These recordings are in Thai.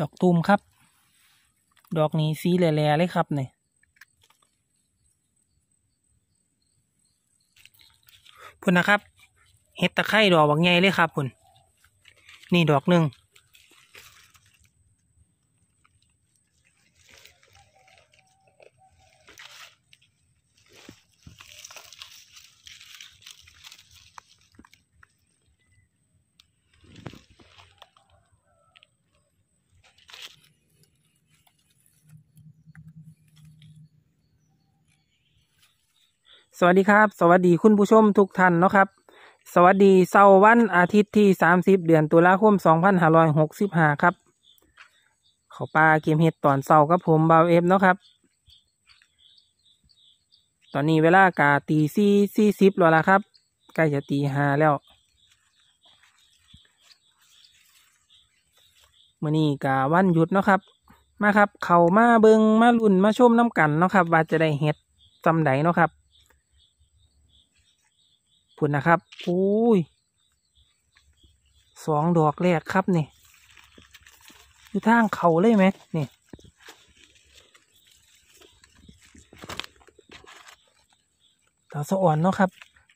ดอกตูมครับ ดอกนี้สีแหล่ๆเลยครับเนี่ยพุ่นนะครับ เห็ดตะไคร่ดอกบางใหญ่เลยครับพุ่นนี่ดอกหนึ่ง สวัสดีครับ สวัสดีคุณผู้ชมทุกท่านเนาะครับ สวัสดีเสาร์วันอาทิตย์ที่ 30 เดือนตุลาคม 2565 ครับ เขาปลาเกมเห็ดตอนเสาร์กับผมบาวเอฟเนาะครับ ตอนนี้เวลากาตีสี่สี่สิบแล้วล่ะครับ ใกล้จะตีห้าแล้วมื่อนี้กาวันหยุดเนาะครับ มาครับ เขามาเบิงมาลุ่นมาชมน้ำกันเนาะครับ ว่าจะได้เห็ดจำไดเนาะครับ พุ่นนะครับอุ้ยสองดอกแรกครับนี่อยู่ทางเขาเลยไหมนี่ตาสะอ่อนเนาะครับ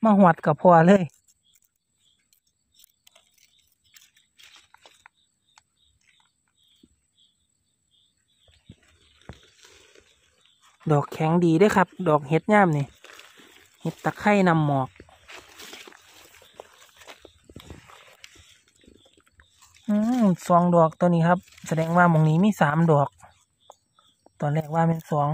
มาหวัดกับพอเลยดอกแข็งดีด้วยครับ ดอกเห็ดย่ามนี่ เห็ดตะไคร่นำหมอก อืม สองดอกตัวนี้ครับ แสดงว่ามองนี้มีสามดอก ตอนแรกว่าเป็นสอง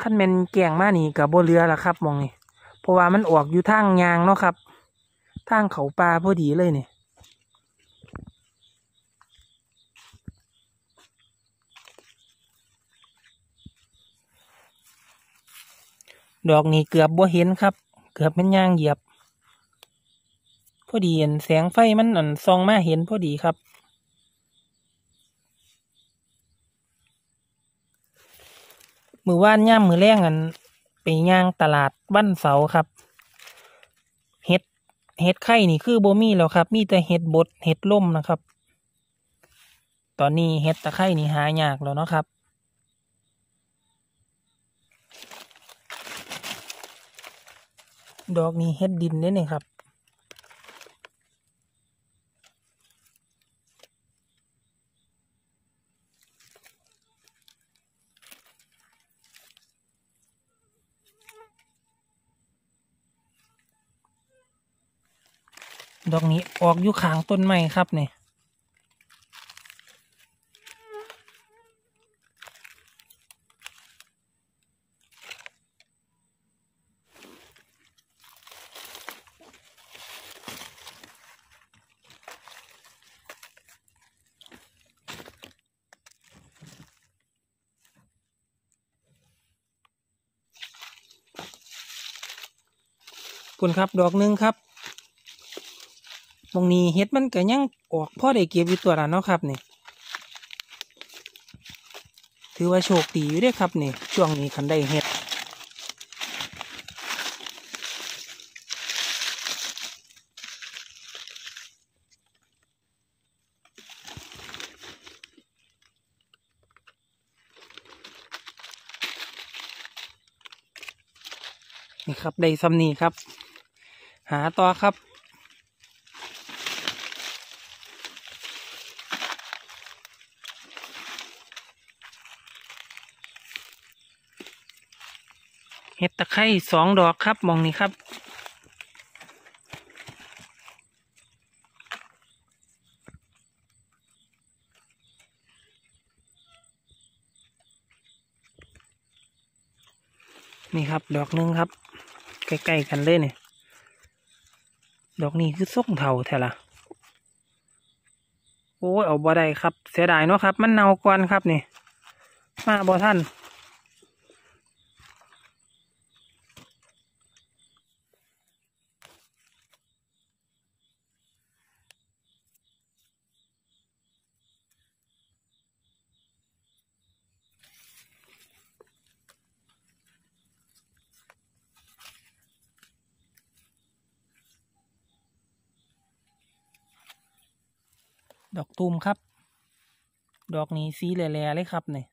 ขั้นเป็นแกงมานี่กับโบเรือละครับมองนี่เพราะว่ามันออกอยู่ทางยางเนาะครับทางเขาปลาพอดีเลยเนี่ย ดอกนี้เกือบบ่เห็นครับ เกือบเป็นย่างเหยียบ พอดีเห็นแสงไฟมันอันส่องมาเห็นพอดีครับ มือว่านย่ามมือแรงอันไปย่างตลาดวันเสาครับเห็ดเห็ดไข่นี่คือโบมี่แล้วครับ มีแต่เห็ดบดเห็ดล่มนะครับ ตอนนี้เห็ดตะไคร่นี่หายากแล้วเนาะครับ ดอกนี้เห็ดดินเนี่ยนี่ครับ ดอกนี้ออกอยู่ข้างต้นไม้ครับเนี่ย คุณครับดอกหนึ่งครับตรงนี้เห็ดมันก็ยังออกพ่อได้เก็บอยู่ตัวละเนาะครับนี่ถือว่าโชคดีอยู่ด้อครับนี่ช่วงนี้คันได้เห็ดนี่ครับได้ซ้ำนี่ครับ หาต่อครับ เห็ดตะไคร่สองดอกครับมองนี่ครับนี่ครับ ดอกหนึงครับ ใกล้ ๆ กันเลยเนี่ย ดอกนี้คือส้มเทาแท้ละโอ้ยเอาบ่ได้ครับ เสียดายเนาะครับ มันเน่าก่อนครับนี่ มาบ่ท่าน ดอกตูมครับ ดอกนี้สีแหล่ๆเลยครับเนี่ย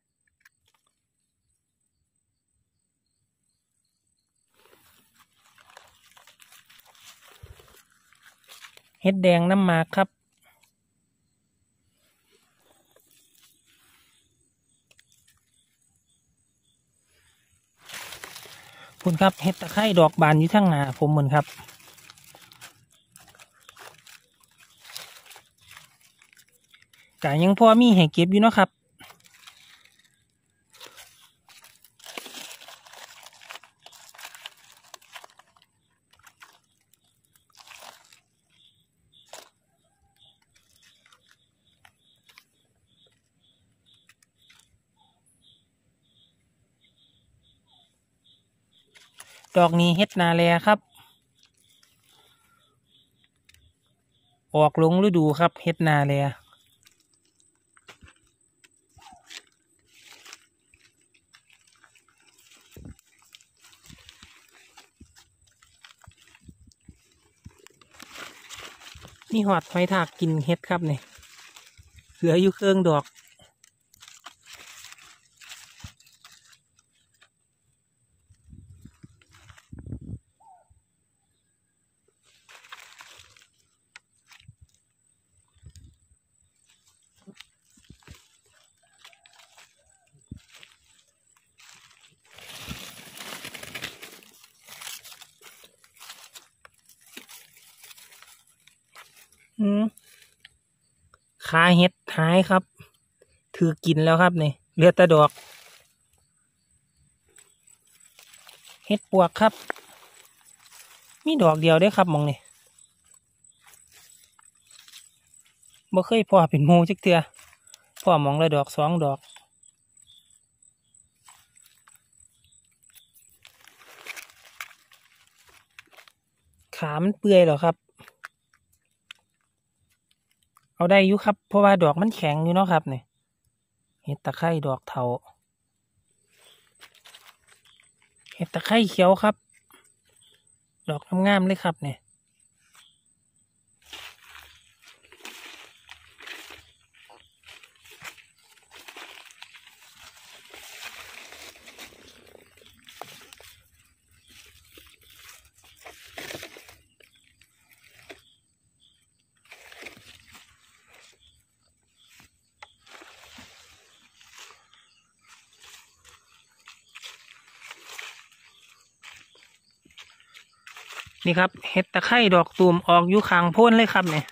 เฮ็ดแดงน้ำหมากครับ คุณครับเฮ็ดตะไคร่ดอกบานอยู่ทั้งหนาผมเหมือนครับ กายังพอมีให้เก็บอยู่เนาะครับดอกนี้เฮ็ดนาแลครับ ออกลงฤดูครับเฮ็ดนาแล มีหอดไม้ถากกินเฮ็ดครับเนี่ยเหลืออยู่เครื่องดอก ขาเห็ดหายครับ ถือกินแล้วครับนี่เลือแต่ดอกเห็ดปวกครับ มีดอกเดียวได้ครับมองนี่บ่เคยพ่อเป็นมูจักเทือพ่อมองละดอกสองดอกขามเปื่อยเหรอครับ เอาได้อยู่ครับ เพราะว่าดอกมันแข็งอยู่เนาะครับเนี่ยเห็ดตะไคร่ดอกเทาเห็ดตะไคร่เขียวครับ ดอกงามๆเลยครับเนี่ย นี่ครับเห็ดตะไคร่ดอกตูมออกอยู่ข้างโพ้นเลยครับเนี่ย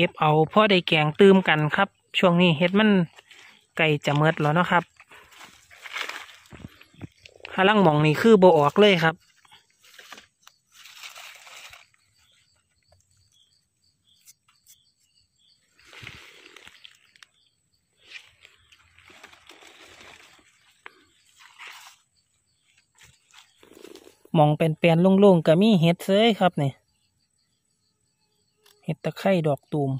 ก็บเอาพ่อได้แกงตืมกันครับ ช่วงนี้เห็ดมันไก่จะเมดแล้วเนาะครับหาลังหมองนี่คือโบออกเลยครับมองเป็นแปลนๆโล่งๆก็มีเห็ดเซยครับเนี่ย ตะไคร่ดอกตูม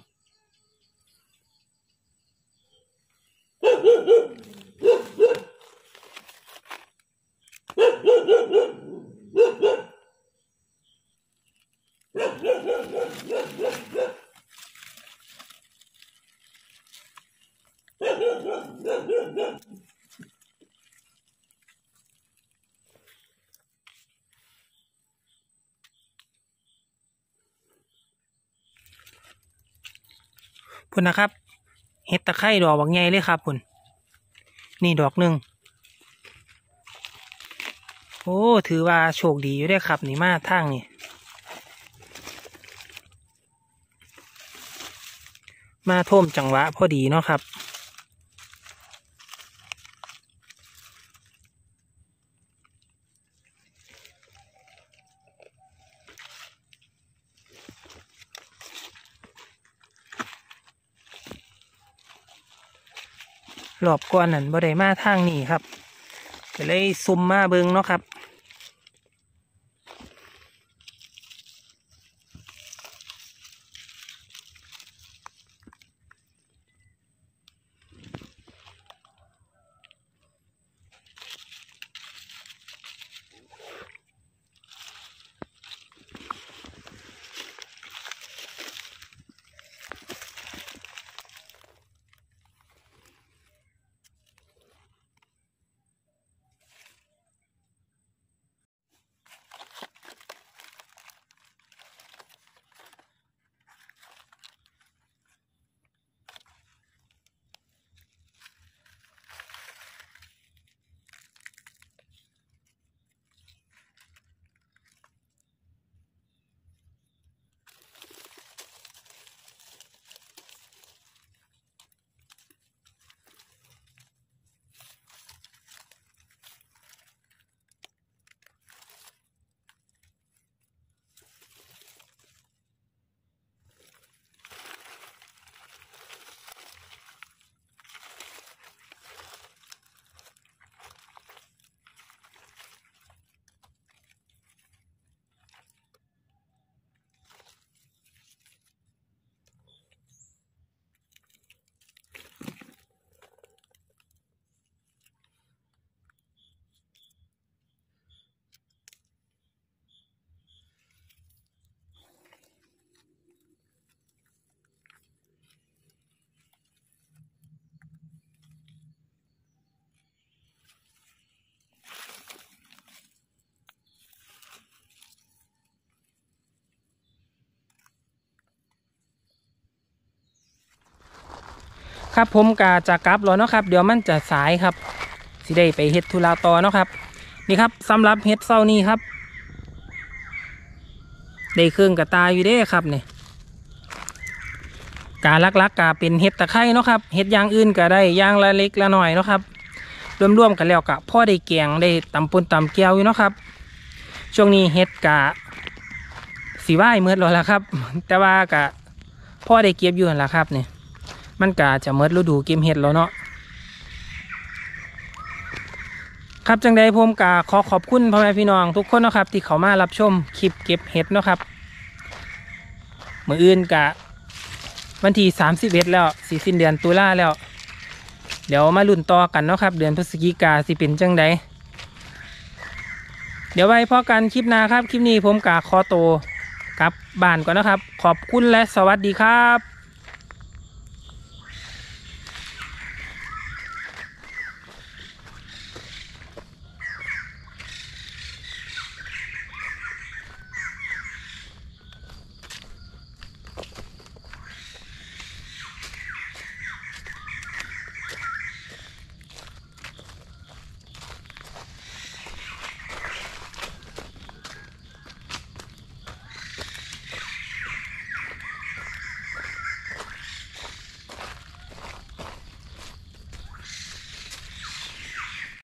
พุ่นนะครับเห็ดตะไคร่ดอกบางใหญ่เลยครับพุ่นนี่ดอกหนึ่งโอ้ถือว่าโชคดีอยู่ได้ครับ นี่มาทางนี่มาท่วมจังหวะพอดีเนาะครับ อบก่อนนั่นบ่ได้มาทางนี้ครับก็เลยซุ่มมาเบิงเนาะครับ ครับผมกาจะกลับแล้วเนาะครับ เดี๋ยวมันจะสายครับสิได้ไปเฮ็ดธุระต่อเนาะครับ นี่ครับสำหรับเฮ็ดเศร้านี้ครับได้เครื่องกระตายอยู่เด้ครับเนี่ยกาลักๆกกาเป็นเห็ดตะไคร้เนาะครับเห็ดอย่างอื่นก็ได้อย่างละเล็กละหน่อยเนาะครับรวมๆกันแล้วกะพ่อได้แกงได้ตำปนตำแก้วอยู่เนาะครับ ช่วงนี้เห็ดกะสีว่ายเมื่อแล้วละครับ แต่ว่ากะพ่อได้เก็บอยู่นั่นละครับเนี่ย มันกะจะเมื่อฤดูเก็บเห็ดแล้วเนาะครับจังใดผมกะขอขอบคุณพ่อแม่พี่น้องทุกคนนะครับ ที่เขามารับชมคลิปเก็บเห็ดนะครับมืออื่นกะวันที่สามสิบเอ็ดแล้วสีสิ้นเดือนตุลาแล้ว เดี๋ยวมาลุ้นต่อกันเนาะครับ เดือนพฤศจิกาสิเป็นจังใดเดี๋ยวไว้พอกันคลิปหน้าครับ คลิปนี้ผมกาคอโตกลับบ้านก่อนนะครับ ขอบคุณและสวัสดีครับ